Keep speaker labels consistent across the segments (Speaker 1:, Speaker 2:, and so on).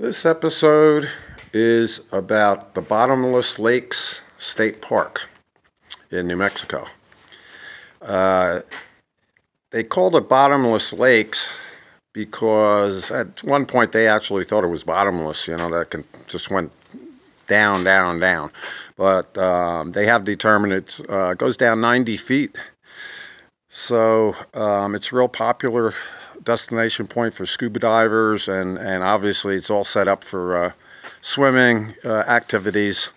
Speaker 1: This episode is about the Bottomless Lakes State Park in New Mexico. Uh, they called it Bottomless Lakes because at one point they actually thought it was bottomless, you know, that can, just went down, down, down. But um, they have determined it uh, goes down 90 feet. So um, it's real popular destination point for scuba divers, and, and obviously it's all set up for uh, swimming uh, activities.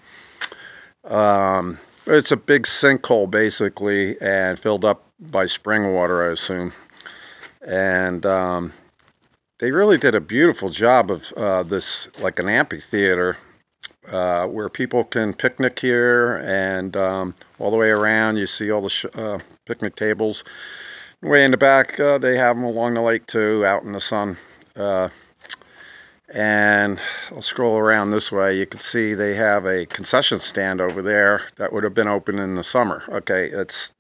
Speaker 1: Um, it's a big sinkhole basically, and filled up by spring water, I assume. And um, they really did a beautiful job of uh, this, like an amphitheater, uh, where people can picnic here, and um, all the way around you see all the uh, picnic tables. Way in the back, uh, they have them along the lake too, out in the sun. Uh, and I'll scroll around this way. You can see they have a concession stand over there that would have been open in the summer. Okay, it's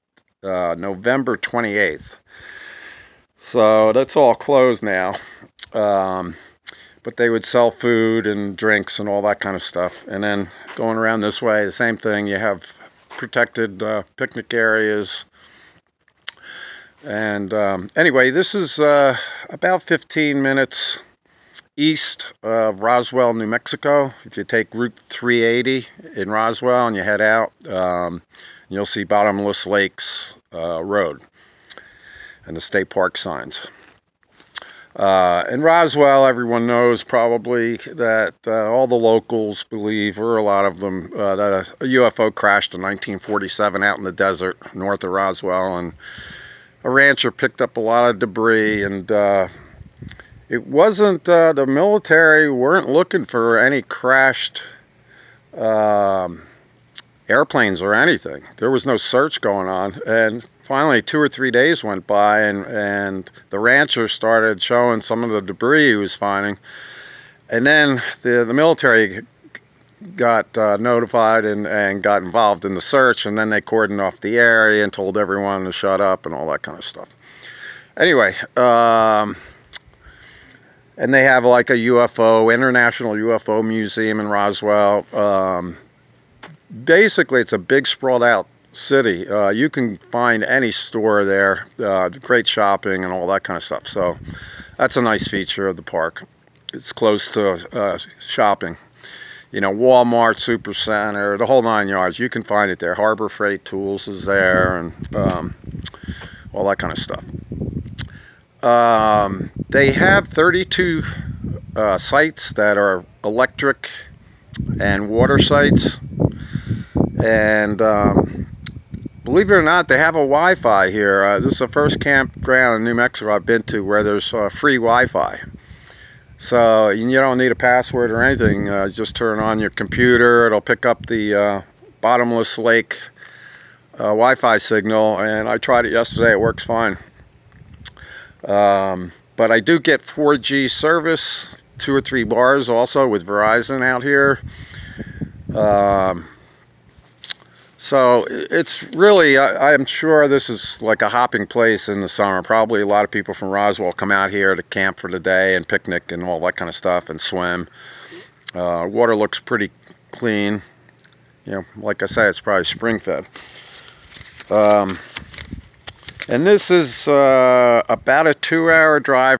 Speaker 1: uh, November 28th. So that's all closed now. Um, but they would sell food and drinks and all that kind of stuff. And then going around this way, the same thing. You have protected uh, picnic areas, and um, anyway, this is uh, about 15 minutes east of Roswell, New Mexico. If you take Route 380 in Roswell and you head out, um, you'll see Bottomless Lakes uh, Road and the state park signs. Uh, in Roswell, everyone knows probably that uh, all the locals believe, or a lot of them, uh, that a UFO crashed in 1947 out in the desert north of Roswell, and a rancher picked up a lot of debris and uh, it wasn't uh, the military weren't looking for any crashed um, airplanes or anything. There was no search going on. And finally two or three days went by and and the rancher started showing some of the debris he was finding. And then the the military got uh, notified and, and got involved in the search and then they cordoned off the area and told everyone to shut up and all that kind of stuff. Anyway, um, and they have like a UFO, International UFO Museum in Roswell. Um, basically, it's a big sprawled out city. Uh, you can find any store there, uh, great shopping and all that kind of stuff. So that's a nice feature of the park. It's close to uh, shopping you know, Walmart, Supercenter, the whole nine yards. You can find it there. Harbor Freight Tools is there and um, all that kind of stuff. Um, they have 32 uh, sites that are electric and water sites. And um, believe it or not, they have a Wi-Fi here. Uh, this is the first campground in New Mexico I've been to where there's uh, free Wi-Fi. So you don't need a password or anything. Uh, just turn on your computer. It'll pick up the uh, bottomless lake uh, Wi-Fi signal. And I tried it yesterday. It works fine. Um, but I do get 4G service, two or three bars also with Verizon out here. Um, so it's really, I, am sure this is like a hopping place in the summer. Probably a lot of people from Roswell come out here to camp for the day and picnic and all that kind of stuff and swim. Uh, water looks pretty clean. You know, like I say, it's probably spring fed. Um, and this is uh, about a two hour drive